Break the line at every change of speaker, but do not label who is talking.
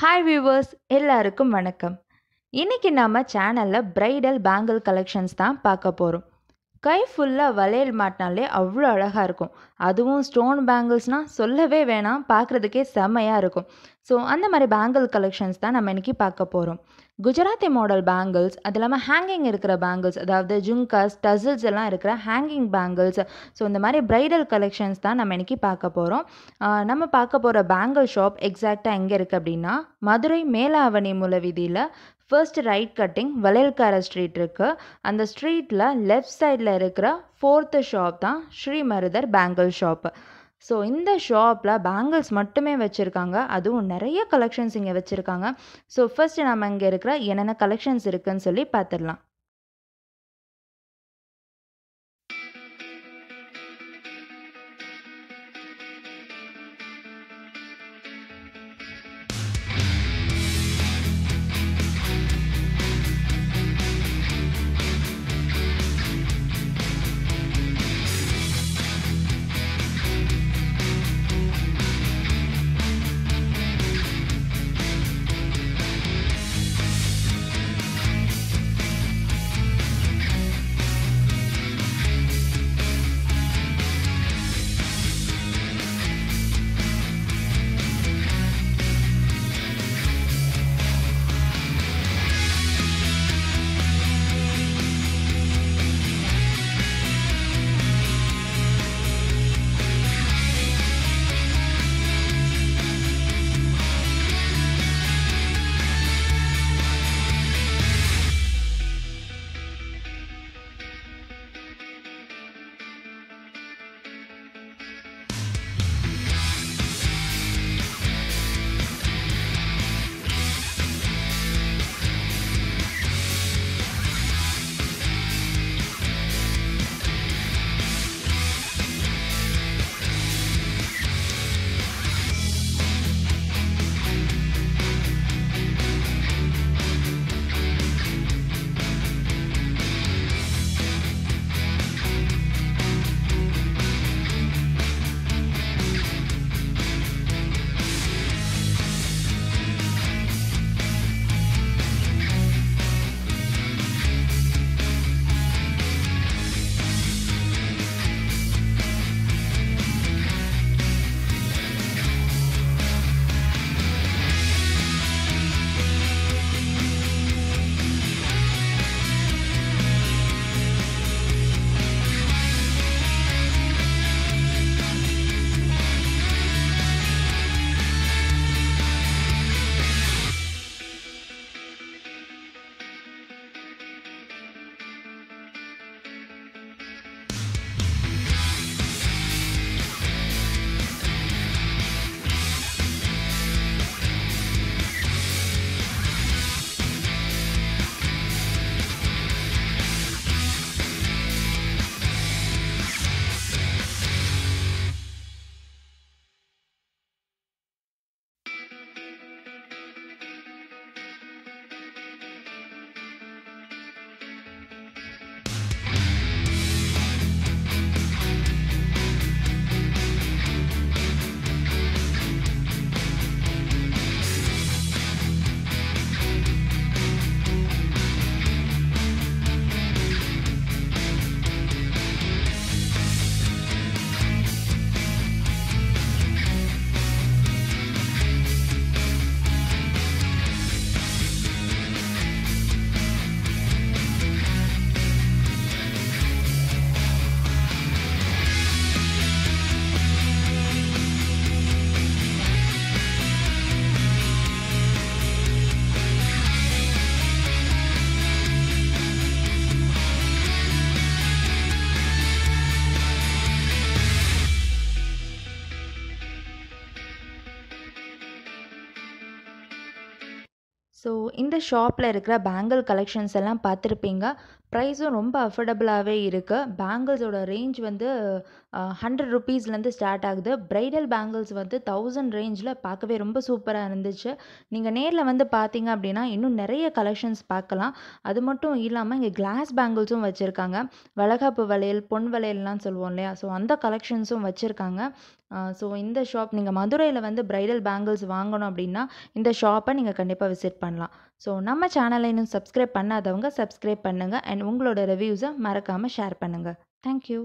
Hi viewers எல்லாருக்கும் வணக்கம். இன்னைக்கு நம்ம சேனலில் ப்ரைடல் பேங்கிள் கலெக்ஷன்ஸ் தான் பார்க்க போகிறோம் கை ஃபுல்லாக வளையல் மாட்டினாலே அவ்வளோ அழகாக இருக்கும். அதுவும் ஸ்டோன் பேங்கிள்ஸ்னால் சொல்லவே வேணாம் பார்க்குறதுக்கே செம்மையாக இருக்கும். ஸோ அந்த மாதிரி பேங்கிள் கலெக்ஷன்ஸ் தான் நம்ம இன்றைக்கி பார்க்க போகிறோம் குஜராத்தி மாடல் பேங்கிள்ஸ் அது இல்லாமல் ஹேங்கிங் இருக்கிற பேங்கிள்ஸ் அதாவது ஜும்காஸ் டசில்ஸ் எல்லாம் இருக்கிற ஹேங்கிங் பேங்கிள்ஸ் ஸோ இந்த மாதிரி ப்ரைடல் கலெக்ஷன்ஸ் தான் நம்ம இன்றைக்கி பார்க்க போகிறோம் நம்ம பார்க்க போகிற பேங்கிள் ஷாப் எக்ஸாக்டாக எங்கே இருக்குது அப்படின்னா மதுரை மேலாவணி மூல வீதியில் ஃபர்ஸ்ட் ரைட் கட்டிங் வளையல்கார ஸ்ட்ரீட் இருக்குது அந்த ஸ்ட்ரீட்டில் லெஃப்ட் சைடில் இருக்கிற ஃபோர்த்து ஷாப் தான் ஸ்ரீமருதர் பேங்கிள் ஷாப் ஸோ இந்த ஷாப்பில் பேங்கிள்ஸ் மட்டுமே வச்சுருக்காங்க. அதுவும் நிறைய கலெக்ஷன்ஸ் இங்கே வச்சுருக்காங்க. ஸோ ஃபஸ்ட்டு நம்ம இங்கே இருக்கிற என்னென்ன கலெக்ஷன்ஸ் இருக்குதுன்னு சொல்லி பார்த்துடலாம். ஸோ இந்த ஷாப்பில் இருக்கிற பேங்கிள் கலெக்ஷன்ஸ் எல்லாம் பார்த்துருப்பீங்க. ப்ரைஸும் ரொம்ப அஃபோர்டபுளாகவே இருக்குது பேங்கிள்ஸோட ரேஞ்ச் வந்து ஹண்ட்ரட் ருபீஸ்லேருந்து ஸ்டார்ட் ஆகுது. ப்ரைடல் பேங்கிள்ஸ் வந்து தௌசண்ட் ரேஞ்சில் பார்க்கவே ரொம்ப சூப்பராக இருந்துச்சு. நீங்கள் நேரில் வந்து பார்த்தீங்க அப்படின்னா இன்னும் நிறைய கலெக்ஷன்ஸ் பார்க்கலாம். அது மட்டும் இல்லாமல் இங்கே கிளாஸ் பேங்கிள்ஸும் வச்சுருக்காங்க. வளகாப்பு வளையல் பொன் வளையல்லாம் சொல்லுவோம் இல்லையா? ஸோ அந்த கலெக்ஷன்ஸும் வச்சுருக்காங்க. ஸோ இந்த ஷாப் நீங்கள் மதுரையில் வந்து ப்ரைடல் பேங்கிள்ஸ் வாங்கணும் அப்படின்னா இந்த ஷாப்பை நீங்கள் கண்டிப்பாக விசிட் பண்ணலாம். ஸோ நம்ம சேனலை இன்னும் சப்ஸ்கிரைப் பண்ணாதவங்க சப்ஸ்கிரைப் பண்ணுங்கள் அண்ட் உங்களோட ரிவ்யூஸை மறக்காமல் ஷேர் பண்ணுங்கள் தேங்க்யூ